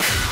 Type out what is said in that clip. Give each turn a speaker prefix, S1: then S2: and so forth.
S1: Yeah.